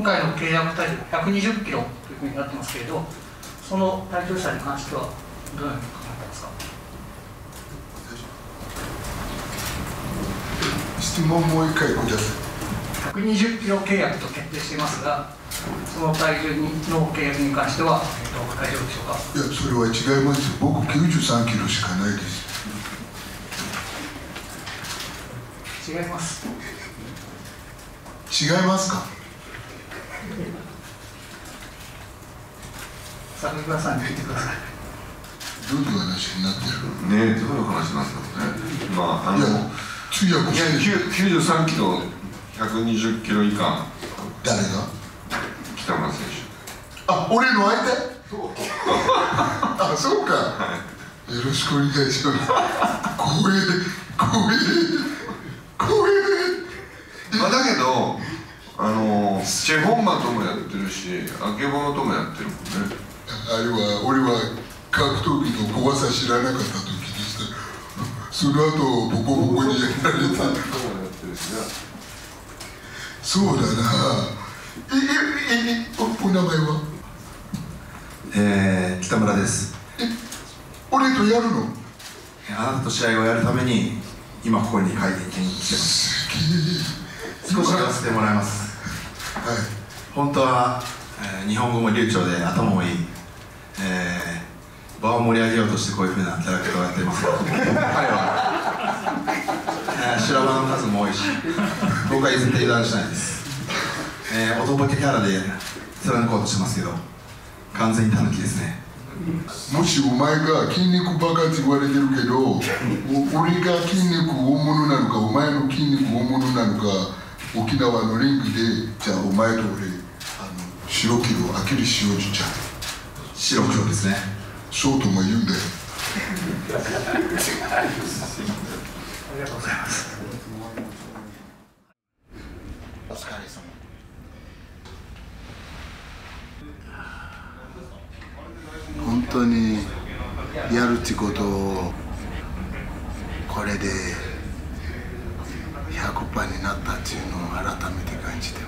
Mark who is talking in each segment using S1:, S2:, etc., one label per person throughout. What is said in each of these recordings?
S1: 今回の契約体重120キロというふうになってますけれどその体重差に関してはどのように考えてますか？
S2: 質問もう一回ください
S1: 120キロ契約と決定していますがその体重の契約に関しては、えっと、大丈夫でしょうか？
S2: いやそれは違います。よ僕93キロしかないです。
S1: 違います。
S2: 違いますか？
S1: 坂倉さんに言ってください
S2: どういう話になってる
S3: ねどういう話なんだろうねまああの
S2: いや通訳
S3: いや
S2: して
S3: きゅ93キロ120キロ以下
S2: 誰が
S3: 北村選手
S2: あ俺の相手あそうか、よろしくお願いします光栄光栄光栄
S3: 手まあだけどあのチェ・ホンマともやってるしあけぼのともやってるもんね
S2: あれは俺は格闘技の怖さ知らなかった時でしたその後ボコボコにやられた。そうだな。えええおお名前は？
S4: えー、北村です。
S2: 俺とやるの？
S4: あなたと試合をやるために今ここに会見に来てます。少し言わせてもらいます。
S2: はい。
S4: 本当は、えー日本語も流暢で頭もいい、えー場を盛り上げようとしてこういうふうなキャラクターをやっています。けど彼は、えー修羅場の数も多いし僕は譲って油断しないです、えー、男気キャラで貫こうとしてますけど完全にタヌキですね。
S2: もしお前が筋肉バカって言われてるけどお俺が筋肉大物なのかお前の筋肉大物なのか沖縄のリングでじゃあお前と俺あの白キロアキレス塩じちゃん
S4: 白黒ですね。
S2: そうとも言うんだよ。
S1: ありがとうございます
S2: お疲れ様。本当にやるってことをこれで100%になったっていうのを改めて感じて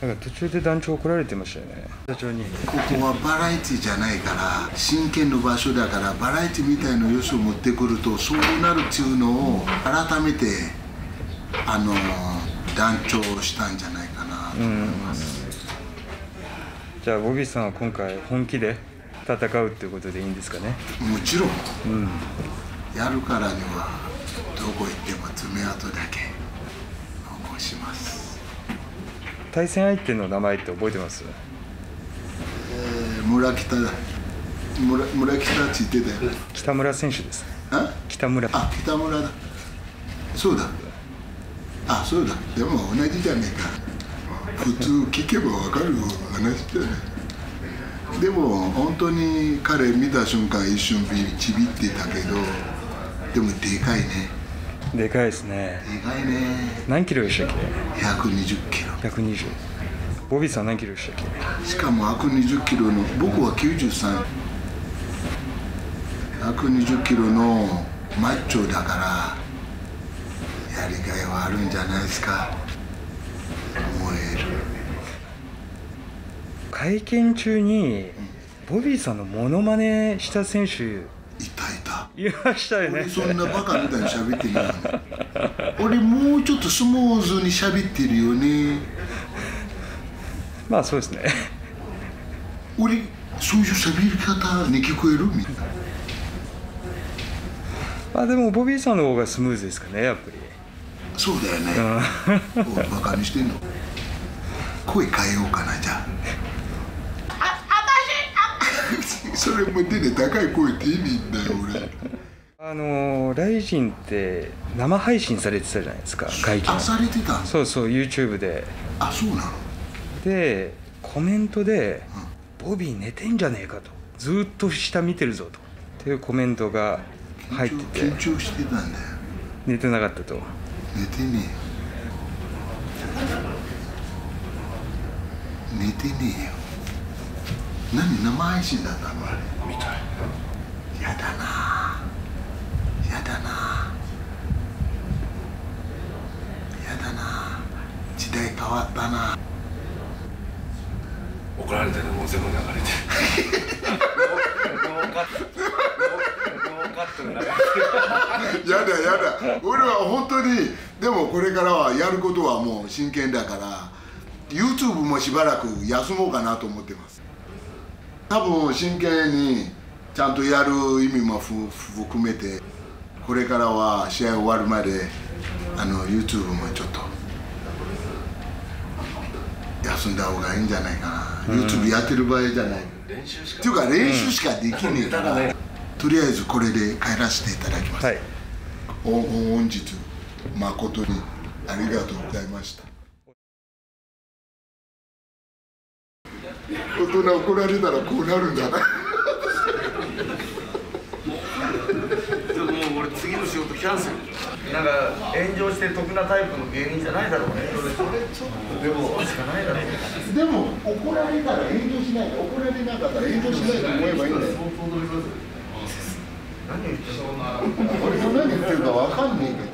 S5: なんか途中で団長怒られてましたよね。社長に。
S2: ここはバラエティじゃないから真剣の場所だからバラエティみたいな要素を持ってくるとそうなるっていうのを改めてあの団長したんじゃないかなと思います、
S5: じゃあボビーさんは今回本気で戦うっていうことでいいんですかね。
S2: もちろん、やるからにはどこ行っても爪痕だけ残します、
S5: 対戦相手の名前って覚えてます？
S2: えー、村北だ。村村北って言ってたよ
S5: 北村選手です。
S2: あ？
S5: 北村。
S2: あ北村だ。そうだ。あそうだ。でも同じじゃねえか。普通聞けば分かる話だね。でも本当に彼見た瞬間一瞬ビビちびってたけどでもでかいね
S5: でかいですね。
S2: でかいね。
S5: 何キロでしたっ
S2: 120キロ。
S5: け120ボビーさん何キロでしたっけ？
S2: しかも120キロの僕は93 120キロのマッチョだからやりがいはあるんじゃないですか。思える。
S5: 会見中にボビーさんのモノマネした選手
S2: いたいた
S5: いましたよね。
S2: 俺そんなバカみたいに喋ってない俺もうちょっとスムーズに喋ってるよね。
S5: まあそうですね。
S2: 俺そういう喋り方に聞こえる？みんな。
S5: まあでもボビーさんの方がスムーズですかねやっぱり。
S2: そうだよね。おいバカにしてんの。声変えようかなじゃあそれも手で高い声って意味んだよ俺。
S5: あのライジンって生配信されてたじゃないですか会見
S2: あされてた？ん
S5: そうそう YouTube で。
S2: あそうなの？
S5: でコメントで「ボビー寝てんじゃねえか」と「ずっと下見てるぞ」と。っていうコメントが入ってて。
S2: 緊張してたんだよ。
S5: 寝てなかったと。
S2: 寝てねえ。寝てねえよ何生配信だったのあれ。みたい。やだな。やだな。やだな。時代変わったな。
S6: 怒られてるもう全部流れてる。
S2: ノ ーやだやだ。俺は本当にでもこれからはやることはもう真剣だから YouTube もしばらく休もうかなと思ってます。多分真剣にちゃんとやる意味もふ含めてこれからは試合終わるまであの YouTube もちょっと休んだ方がいいんじゃないかな、YouTube やってる場合じゃない。
S6: 練習しか。
S2: っていうか練習しかできねえから、とりあえずこれで帰らせていただきます、
S5: はい。
S2: お本日誠にありがとうございました大人怒られたらこうなるんだな。
S6: もう俺次の仕事キャンセル。なんか炎上して得なタイプの芸人じゃないだろうね。でもしかないだろう
S2: でも怒られたら炎上しない怒られなかったら炎上しないと思えばいいんだよ。
S6: 何言ってんの？
S2: 俺が何言ってるかわかんねえけど